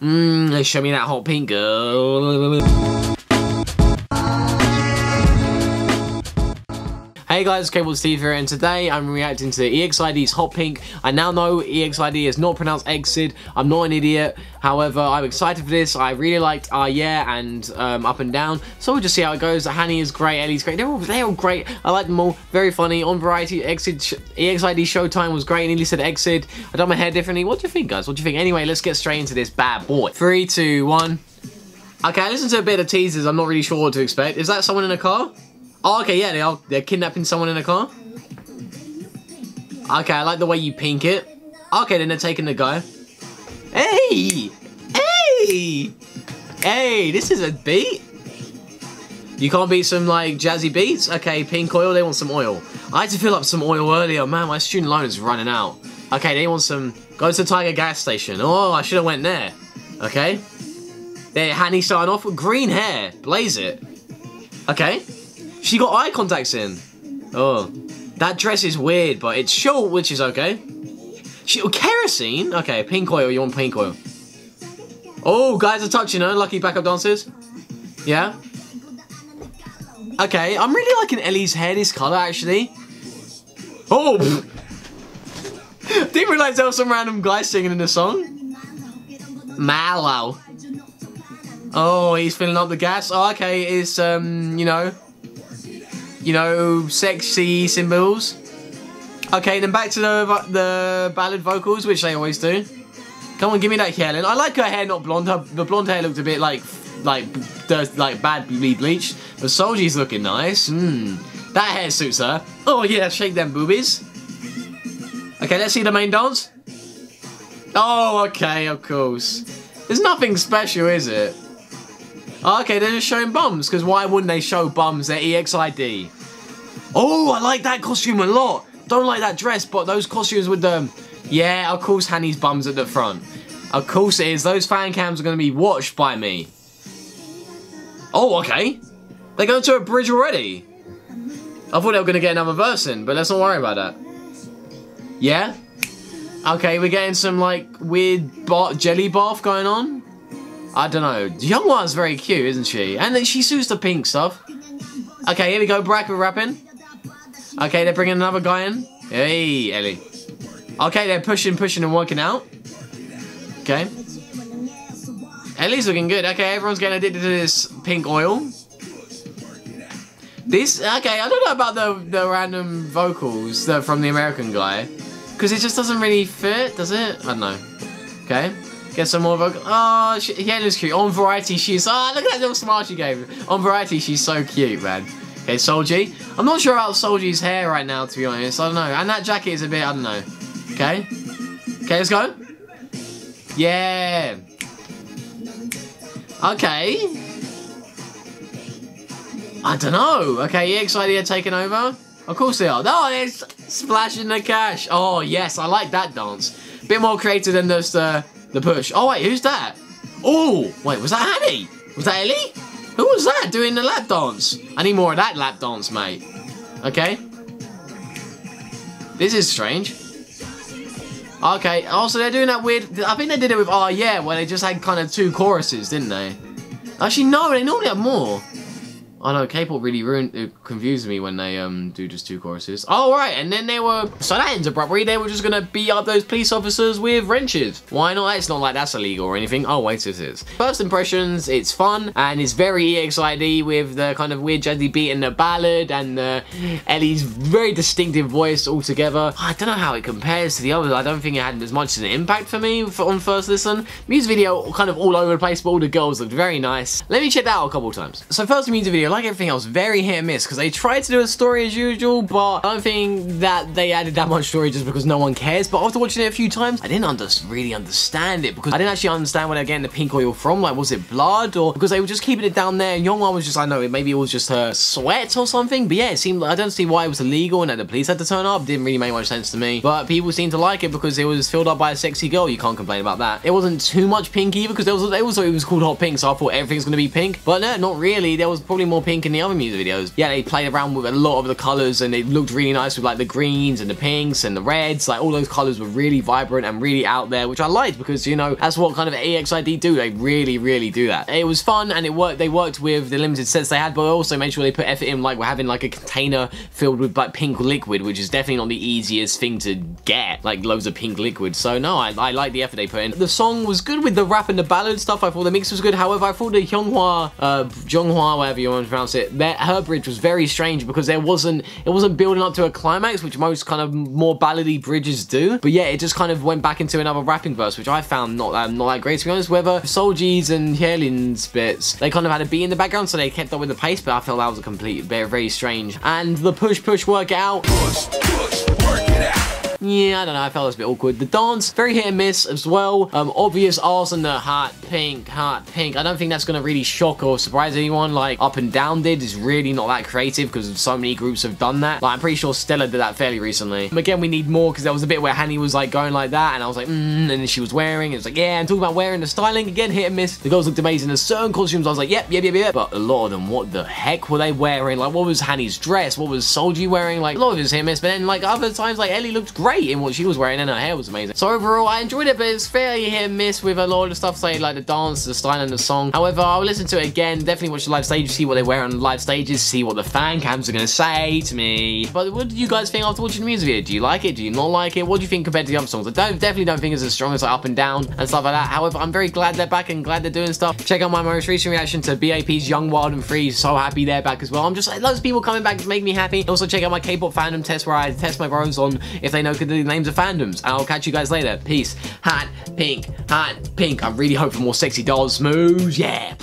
Mmm, show me that hot pink girl. Hey guys, KpopSteve here, and today I'm reacting to EXID's Hot Pink. I now know EXID is not pronounced Exid. I'm not an idiot. However, I'm excited for this. I really liked Ah uh, Yeah and um, Up and Down. So we'll just see how it goes. Hani is great, Ellie's great. They're all, they're all great. I like them all. Very funny. On Variety, Exid, EXID Showtime was great. Nearly said Exid. I done my hair differently. What do you think, guys? What do you think? Anyway, let's get straight into this bad boy. Three, two, one. Okay, I listened to a bit of teasers. I'm not really sure what to expect. Is that someone in a car? Oh, okay, yeah, they are, they're kidnapping someone in a car. Okay, I like the way you pink it. Okay, then they're taking the guy. Hey! Hey! Hey, this is a beat. You can't beat some, like, jazzy beats? Okay, pink oil, they want some oil. I had to fill up some oil earlier. Man, my student loan is running out. Okay, they want some... Go to Tiger gas station. Oh, I should have went there. Okay. There, Hani starting off with green hair. Blaze it. Okay. She got eye contacts in. Oh. That dress is weird, but it's short, which is okay. She, oh, kerosene? Okay, pink oil. You want pink oil. Oh, guys are touching her. Lucky backup dancers. Yeah. Okay, I'm really liking Ellie's hair this colour, actually. Oh! Didn't realise there was some random guy singing in the song. Mallow. Oh, he's filling up the gas. Oh, okay, it's, um, you know, you know, sexy symbols. Okay, then back to the the ballad vocals, which they always do. Come on, give me that Hyelin. I like her hair, not blonde. Her, the blonde hair looked a bit like like like badly bleached, but Solji's looking nice. Hmm, that hair suits her. Oh yeah, shake them boobies. Okay, let's see the main dance. Oh, okay, of course. There's nothing special, is it? Okay, they're just showing bums, because why wouldn't they show bums? They're EXID. Oh, I like that costume a lot. Don't like that dress, but those costumes with the... Yeah, of course Hani's bum's at the front. Of course it is. Those fan cams are going to be watched by me. Oh, okay. They're going to a bridge already. I thought they were going to get another verse in, but let's not worry about that. Yeah? Okay, we're getting some, like, weird jelly bath going on. I don't know. The young one's very cute, isn't she? And she suits the pink stuff. Okay, here we go. Brack, we're rapping. Okay, they're bringing another guy in. Hey, Ellie. Okay, they're pushing, pushing, and working out. Okay. Ellie's looking good. Okay, everyone's getting addicted to this pink oil. This, okay, I don't know about the, the random vocals the, from the American guy. Because it just doesn't really fit, does it? I don't know. Okay. Get some more vocal. Oh, she, Helena's cute. On Variety, she's... Oh, look at that little smile she gave. On Variety, she's so cute, man. Okay, Solji. I'm not sure about Solji's hair right now, to be honest. I don't know. And that jacket is a bit... I don't know. Okay. Okay, let's go. Yeah. Okay. I don't know. Okay, EXID are taking over. Of course they are. Oh, they're splashing the cash. Oh, yes. I like that dance. Bit more creative than just uh, the push. Oh, wait. Who's that? Oh, wait. Was that Hani? Was that Ellie? Who was that doing the lap dance? I need more of that lap dance, mate. Okay. This is strange. Okay, also they're doing that weird... I think they did it with Oh Yeah, where they just had kind of two choruses, didn't they? Actually, no, they normally have more. Oh no, K-pop really ruined, it confused me when they um do just two choruses. Oh right, and then they were, so that ends abruptly, they were just gonna beat up those police officers with wrenches. Why not? It's not like that's illegal or anything. Oh wait, it is. First impressions, it's fun, and it's very EXID with the kind of weird jazzy beat and the ballad, and uh, Ellie's very distinctive voice altogether. I don't know how it compares to the others. I don't think it had as much of an impact for me on first listen. Music video kind of all over the place, but all the girls looked very nice. Let me check that out a couple times. So first music video, like everything else, very hit and miss because they tried to do a story as usual, but I don't think that they added that much story just because no one cares. But after watching it a few times, I didn't under really understand it because I didn't actually understand where they're getting the pink oil from. Like, was it blood or because they were just keeping it down there? Youngwon was just, I know, maybe it was just her sweat or something. But yeah, it seemed like I don't see why it was illegal and that the police had to turn up. Didn't really make much sense to me. But people seemed to like it because it was filled up by a sexy girl. You can't complain about that. It wasn't too much pink either because there was, was, it was called hot pink, so I thought everything's gonna be pink. But no, not really. There was probably more more pink in the other music videos. Yeah, they played around with a lot of the colors and it looked really nice with like the greens and the pinks and the reds. Like all those colors were really vibrant and really out there, which I liked because, you know, that's what kind of EXID do. They really, really do that. It was fun and it worked. They worked with the limited sets they had, but also made sure they put effort in like we're having like a container filled with like pink liquid, which is definitely not the easiest thing to get, like loads of pink liquid. So no, I, I like the effort they put in. The song was good with the rap and the ballad stuff. I thought the mix was good. However, I thought the Hyunghwa, uh, Jonghwa, whatever you want to pronounce it, that her bridge was very strange because there wasn't, it wasn't building up to a climax, which most kind of more ballady bridges do. But yeah, it just kind of went back into another rapping verse, which I found not, um, not that great to be honest. Whether Solji's and Hyelin's bits, they kind of had a beat in the background, so they kept up with the pace, but I felt that was a complete, very, very strange. And the push, push, work out. Push, push, work it out. Yeah, I don't know, I felt it was a bit awkward. The dance, very hit and miss as well. Um, obvious arse and the heart pink, heart pink. I don't think that's going to really shock or surprise anyone like Up and Down did. is really not that creative because so many groups have done that. Like, I'm pretty sure Stellar did that fairly recently. Again, we need more because there was a bit where Hani was like going like that and I was like, mm, and then she was wearing. It was like, yeah, and talking about wearing the styling, again, hit and miss. The girls looked amazing. There's certain costumes I was like, yep, yep, yep, yep. But a lot of them, what the heck were they wearing? Like, what was Hani's dress? What was Solji wearing? Like, a lot of it was hit and miss. But then, like, other times, like, Ellie looked great in what she was wearing and her hair was amazing. So overall, I enjoyed it, but it's fairly hit and miss with a lot of stuff, say like the dance, the style, and the song. However, I'll listen to it again, definitely watch the live stage, see what they wear on live stages, see what the fan cams are to say to me. But what did you guys think after watching the music video? Do you like it? Do you not like it? What do you think compared to the other songs? I don't definitely don't think it's as strong as like Up and Down and stuff like that. However, I'm very glad they're back and glad they're doing stuff. Check out my most recent reaction to BAP's Young, Wild, and Free. So happy they're back as well. I'm just like, loads of people coming back to make me happy. Also, check out my K-pop fandom test where I test my bros on if they know the names of fandoms. And I'll catch you guys guys later. Peace. Hot pink, hot pink. I really hope for more sexy dolls moves. Yeah.